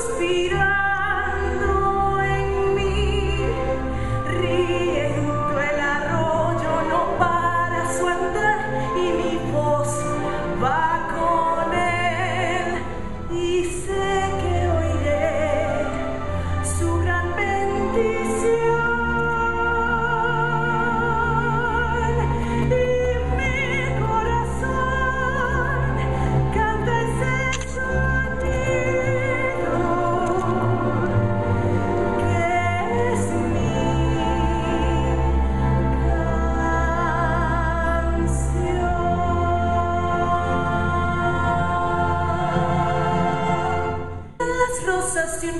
see.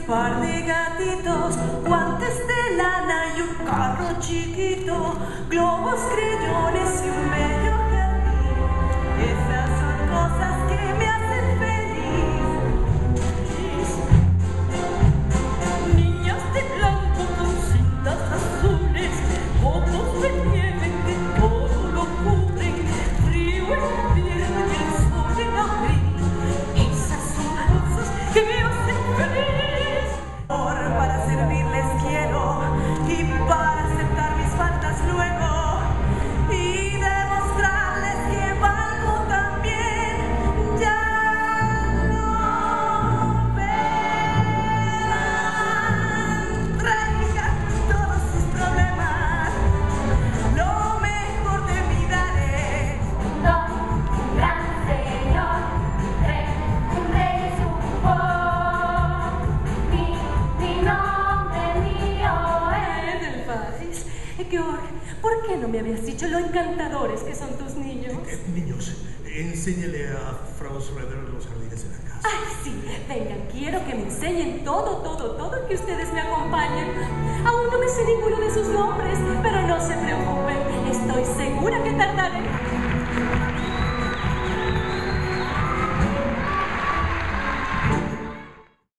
Par de gatitos, guantes de lana y un carro chiquito, globos, crayones Georg, ¿por qué no me habías dicho lo encantadores que son tus niños? Eh, niños, enséñale a Frau Schroeder los jardines de la casa. Ay, sí, vengan, quiero que me enseñen todo, todo, todo que ustedes me acompañen. Aún no me sé ninguno de sus nombres, pero no se preocupen, estoy segura que tardaré.